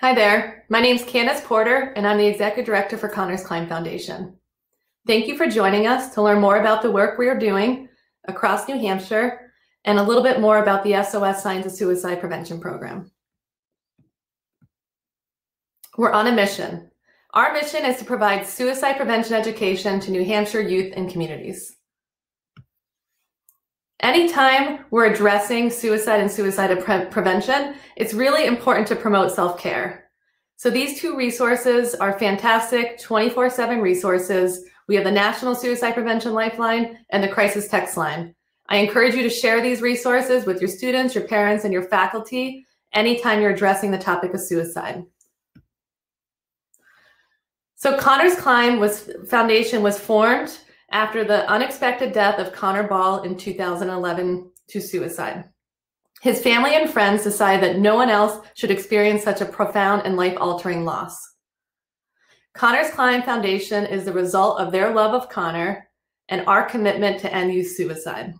Hi there. My name is Candice Porter, and I'm the Executive Director for Connor's Climb Foundation. Thank you for joining us to learn more about the work we are doing across New Hampshire and a little bit more about the SOS Signs of Suicide Prevention Program. We're on a mission. Our mission is to provide suicide prevention education to New Hampshire youth and communities. Anytime we're addressing suicide and suicide pre prevention, it's really important to promote self-care. So these two resources are fantastic 24-7 resources. We have the National Suicide Prevention Lifeline and the Crisis Text Line. I encourage you to share these resources with your students, your parents, and your faculty anytime you're addressing the topic of suicide. So Connor's Climb was Foundation was formed after the unexpected death of Connor Ball in 2011 to suicide. His family and friends decided that no one else should experience such a profound and life altering loss. Connor's Climb Foundation is the result of their love of Connor and our commitment to end youth suicide.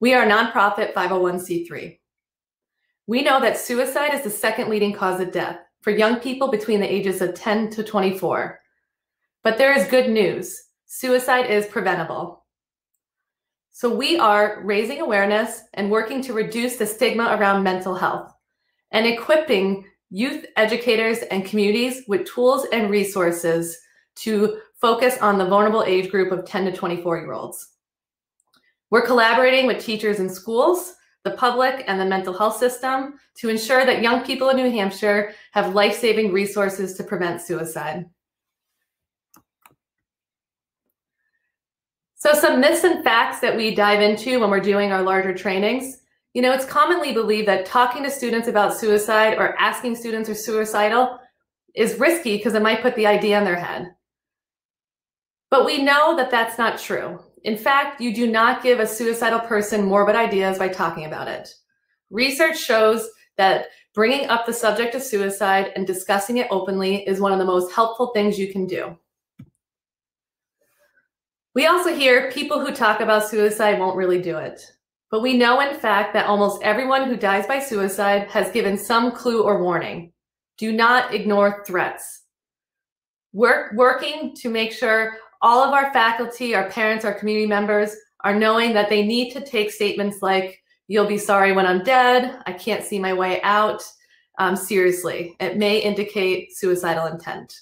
We are a nonprofit 501c3. We know that suicide is the second leading cause of death for young people between the ages of 10 to 24. But there is good news suicide is preventable. So we are raising awareness and working to reduce the stigma around mental health and equipping youth educators and communities with tools and resources to focus on the vulnerable age group of 10 to 24 year olds. We're collaborating with teachers in schools, the public, and the mental health system to ensure that young people in New Hampshire have life saving resources to prevent suicide. So some myths and facts that we dive into when we're doing our larger trainings. You know, it's commonly believed that talking to students about suicide or asking students are suicidal is risky because it might put the idea in their head. But we know that that's not true. In fact, you do not give a suicidal person morbid ideas by talking about it. Research shows that bringing up the subject of suicide and discussing it openly is one of the most helpful things you can do. We also hear people who talk about suicide won't really do it. But we know, in fact, that almost everyone who dies by suicide has given some clue or warning. Do not ignore threats. Work, working to make sure all of our faculty, our parents, our community members are knowing that they need to take statements like, you'll be sorry when I'm dead, I can't see my way out, um, seriously. It may indicate suicidal intent.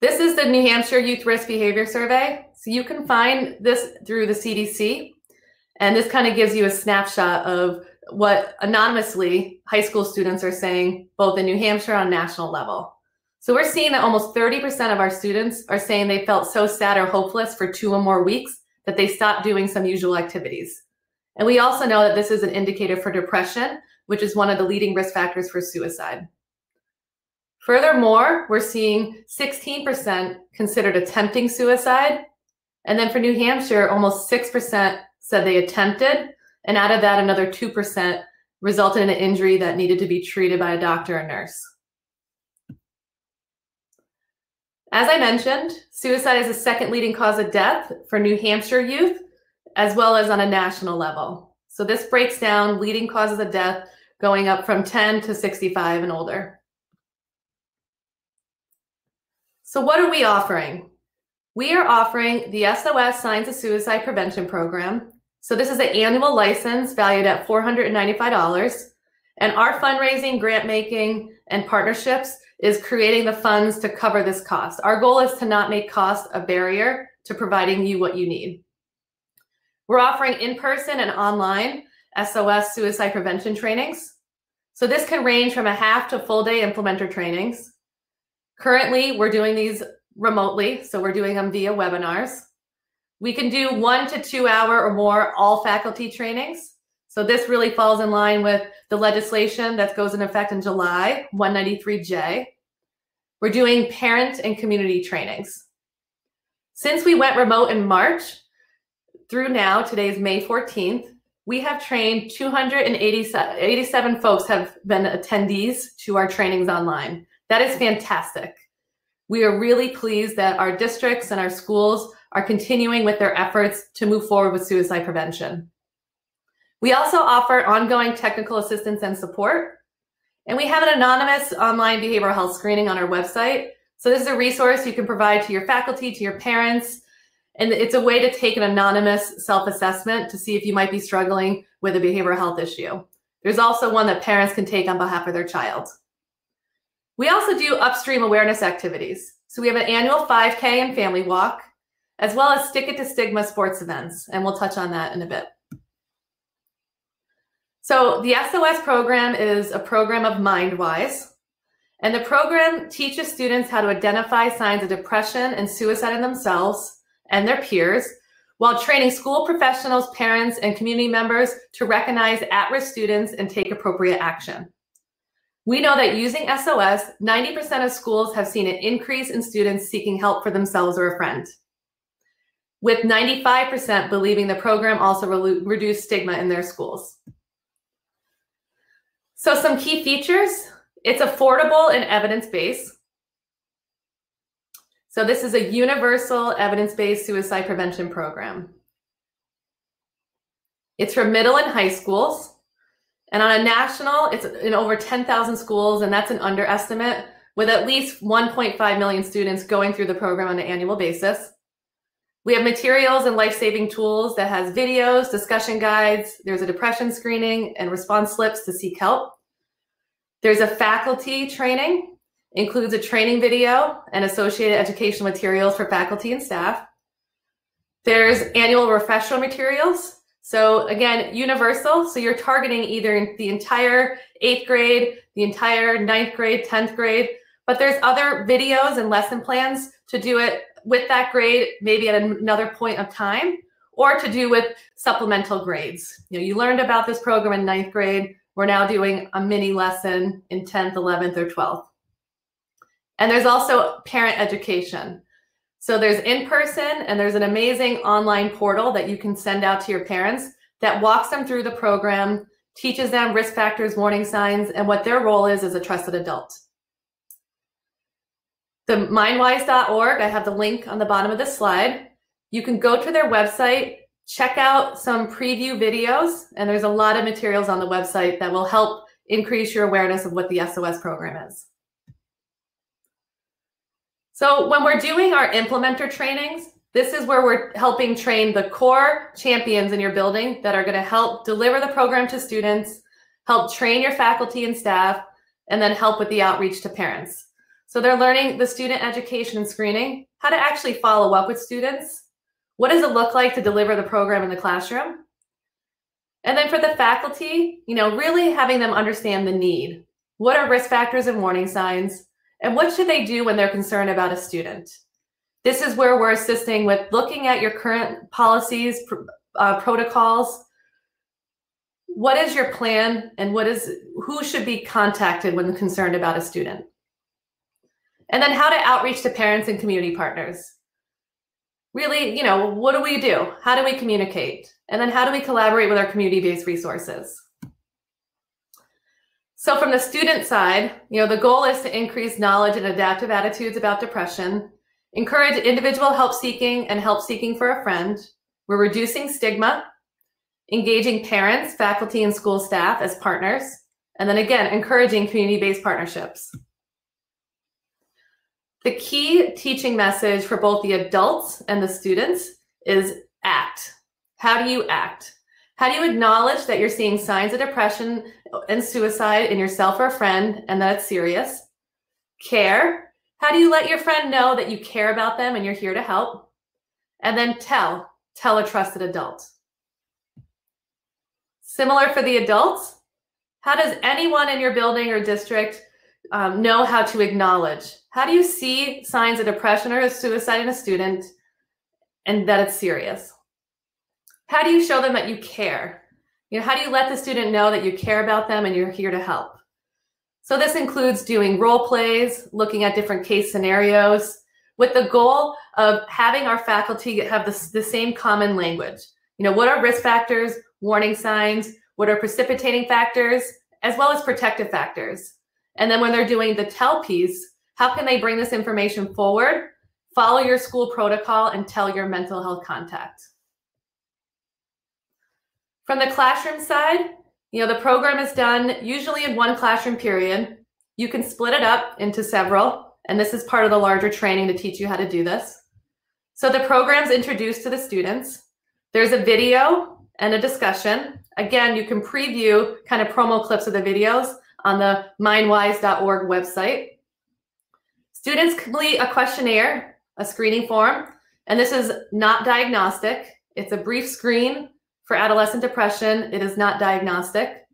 This is the New Hampshire Youth Risk Behavior Survey. So you can find this through the CDC. And this kind of gives you a snapshot of what anonymously high school students are saying, both in New Hampshire on national level. So we're seeing that almost 30% of our students are saying they felt so sad or hopeless for two or more weeks that they stopped doing some usual activities. And we also know that this is an indicator for depression, which is one of the leading risk factors for suicide. Furthermore, we're seeing 16% considered attempting suicide. And then for New Hampshire, almost 6% said they attempted. And out of that, another 2% resulted in an injury that needed to be treated by a doctor or nurse. As I mentioned, suicide is the second leading cause of death for New Hampshire youth, as well as on a national level. So this breaks down leading causes of death going up from 10 to 65 and older. So what are we offering? We are offering the SOS Signs of Suicide Prevention Program. So this is an annual license valued at $495. And our fundraising, grant making, and partnerships is creating the funds to cover this cost. Our goal is to not make cost a barrier to providing you what you need. We're offering in-person and online SOS suicide prevention trainings. So this can range from a half to full day implementer trainings. Currently, we're doing these remotely, so we're doing them via webinars. We can do one to two hour or more all faculty trainings. So this really falls in line with the legislation that goes in effect in July, 193J. We're doing parent and community trainings. Since we went remote in March through now, today's May 14th, we have trained 287 folks have been attendees to our trainings online. That is fantastic. We are really pleased that our districts and our schools are continuing with their efforts to move forward with suicide prevention. We also offer ongoing technical assistance and support. And we have an anonymous online behavioral health screening on our website. So this is a resource you can provide to your faculty, to your parents, and it's a way to take an anonymous self-assessment to see if you might be struggling with a behavioral health issue. There's also one that parents can take on behalf of their child. We also do upstream awareness activities. So we have an annual 5K and family walk, as well as Stick It to Stigma sports events, and we'll touch on that in a bit. So the SOS program is a program of MindWise, and the program teaches students how to identify signs of depression and suicide in themselves and their peers, while training school professionals, parents, and community members to recognize at-risk students and take appropriate action. We know that using SOS, 90% of schools have seen an increase in students seeking help for themselves or a friend, with 95% believing the program also re reduced stigma in their schools. So some key features, it's affordable and evidence-based. So this is a universal evidence-based suicide prevention program. It's for middle and high schools. And on a national, it's in over 10,000 schools, and that's an underestimate, with at least 1.5 million students going through the program on an annual basis. We have materials and life-saving tools that has videos, discussion guides. There's a depression screening and response slips to seek help. There's a faculty training, includes a training video and associated educational materials for faculty and staff. There's annual refresher materials. So again, universal. So you're targeting either the entire eighth grade, the entire ninth grade, 10th grade, but there's other videos and lesson plans to do it with that grade, maybe at another point of time, or to do with supplemental grades. You know, you learned about this program in ninth grade. We're now doing a mini lesson in 10th, 11th, or 12th. And there's also parent education. So there's in person and there's an amazing online portal that you can send out to your parents that walks them through the program, teaches them risk factors, warning signs, and what their role is as a trusted adult. The mindwise.org, I have the link on the bottom of the slide. You can go to their website, check out some preview videos, and there's a lot of materials on the website that will help increase your awareness of what the SOS program is. So when we're doing our implementer trainings, this is where we're helping train the core champions in your building that are going to help deliver the program to students, help train your faculty and staff, and then help with the outreach to parents. So they're learning the student education and screening, how to actually follow up with students. What does it look like to deliver the program in the classroom? And then for the faculty, you know, really having them understand the need. What are risk factors and warning signs? And what should they do when they're concerned about a student? This is where we're assisting with looking at your current policies, uh, protocols. What is your plan and what is who should be contacted when concerned about a student? And then how to outreach to parents and community partners. Really, you know, what do we do? How do we communicate? And then how do we collaborate with our community-based resources? So from the student side, you know, the goal is to increase knowledge and adaptive attitudes about depression, encourage individual help seeking and help seeking for a friend. We're reducing stigma, engaging parents, faculty, and school staff as partners, and then again, encouraging community-based partnerships. The key teaching message for both the adults and the students is act. How do you act? How do you acknowledge that you're seeing signs of depression and suicide in yourself or a friend and that it's serious? Care. How do you let your friend know that you care about them and you're here to help? And then tell. Tell a trusted adult. Similar for the adults. How does anyone in your building or district um, know how to acknowledge? How do you see signs of depression or a suicide in a student and that it's serious? How do you show them that you care? You know, how do you let the student know that you care about them and you're here to help? So this includes doing role plays, looking at different case scenarios, with the goal of having our faculty have the, the same common language. You know, what are risk factors, warning signs, what are precipitating factors, as well as protective factors. And then when they're doing the tell piece, how can they bring this information forward, follow your school protocol, and tell your mental health contact? From the classroom side, You know, the program is done usually in one classroom period. You can split it up into several, and this is part of the larger training to teach you how to do this. So the program's introduced to the students. There's a video and a discussion. Again, you can preview kind of promo clips of the videos on the mindwise.org website. Students complete a questionnaire, a screening form, and this is not diagnostic. It's a brief screen for adolescent depression. It is not diagnostic.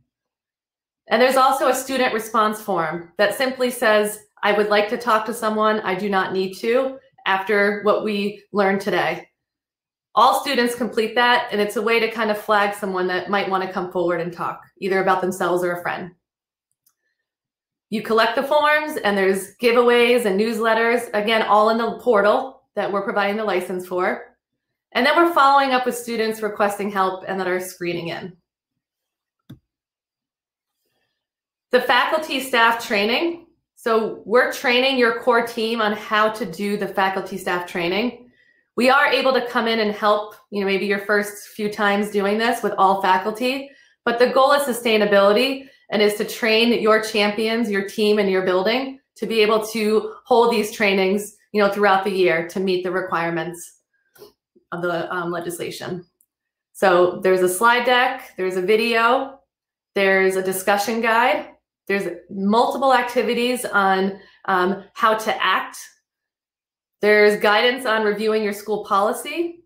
And there's also a student response form that simply says, I would like to talk to someone. I do not need to after what we learned today. All students complete that, and it's a way to kind of flag someone that might want to come forward and talk, either about themselves or a friend. You collect the forms, and there's giveaways and newsletters, again, all in the portal that we're providing the license for. And then we're following up with students requesting help and that are screening in. The faculty staff training. So we're training your core team on how to do the faculty staff training. We are able to come in and help, you know, maybe your first few times doing this with all faculty, but the goal is sustainability and is to train your champions, your team and your building to be able to hold these trainings, you know, throughout the year to meet the requirements of the um, legislation. So there's a slide deck, there's a video, there's a discussion guide, there's multiple activities on um, how to act. There's guidance on reviewing your school policy.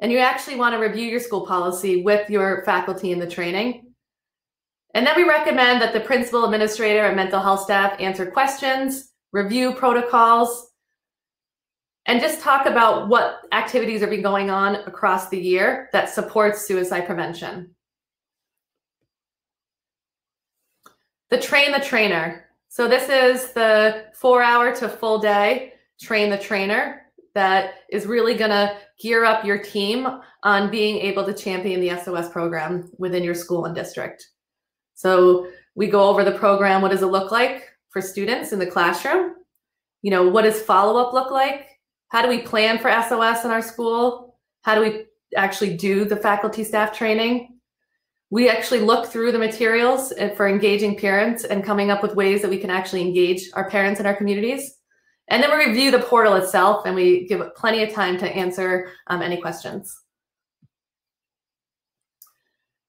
And you actually want to review your school policy with your faculty in the training. And then we recommend that the principal, administrator, and mental health staff answer questions, review protocols, and just talk about what activities are being going on across the year that supports suicide prevention. The train the trainer. So this is the four hour to full day train the trainer that is really going to gear up your team on being able to champion the SOS program within your school and district. So we go over the program. What does it look like for students in the classroom? You know, what does follow up look like? How do we plan for SOS in our school? How do we actually do the faculty staff training? We actually look through the materials for engaging parents and coming up with ways that we can actually engage our parents in our communities. And then we review the portal itself and we give plenty of time to answer um, any questions.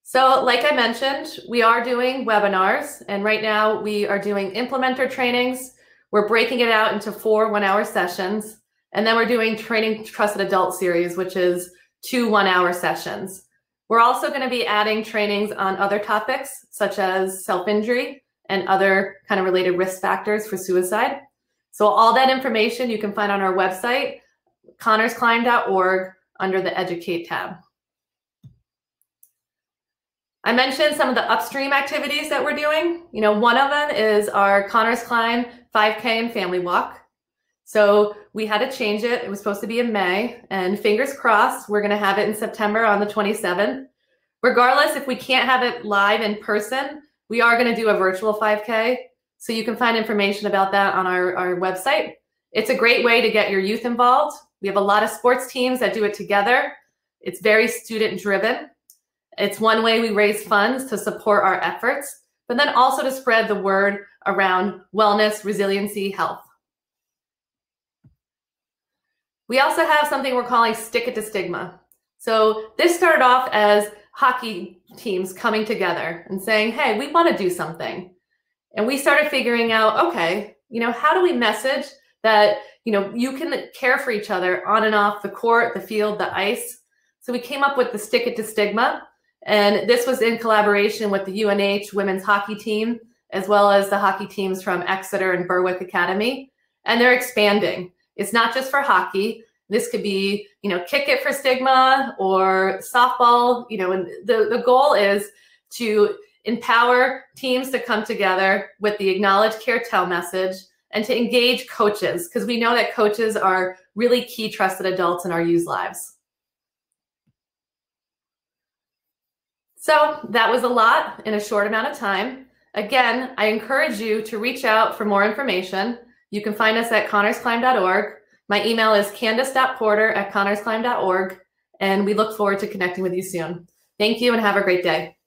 So like I mentioned, we are doing webinars and right now we are doing implementer trainings. We're breaking it out into four one hour sessions. And then we're doing Training Trusted Adult series, which is two one hour sessions. We're also going to be adding trainings on other topics, such as self injury and other kind of related risk factors for suicide. So, all that information you can find on our website, connorsclimb.org, under the Educate tab. I mentioned some of the upstream activities that we're doing. You know, one of them is our Connor's Climb 5K and Family Walk. So we had to change it. It was supposed to be in May, and fingers crossed, we're going to have it in September on the 27th. Regardless, if we can't have it live in person, we are going to do a virtual 5K. So you can find information about that on our, our website. It's a great way to get your youth involved. We have a lot of sports teams that do it together. It's very student driven. It's one way we raise funds to support our efforts, but then also to spread the word around wellness, resiliency, health. We also have something we're calling Stick It to Stigma. So this started off as hockey teams coming together and saying, hey, we want to do something. And we started figuring out, okay, you know, how do we message that, you know, you can care for each other on and off the court, the field, the ice. So we came up with the Stick It to Stigma. And this was in collaboration with the UNH women's hockey team, as well as the hockey teams from Exeter and Berwick Academy. And they're expanding. It's not just for hockey. This could be, you know, kick it for stigma or softball, you know, and the, the goal is to empower teams to come together with the acknowledge care tell message and to engage coaches because we know that coaches are really key trusted adults in our youth lives. So that was a lot in a short amount of time. Again, I encourage you to reach out for more information. You can find us at connorsclimb.org. My email is candice.porter at connorsclimb.org, and we look forward to connecting with you soon. Thank you and have a great day.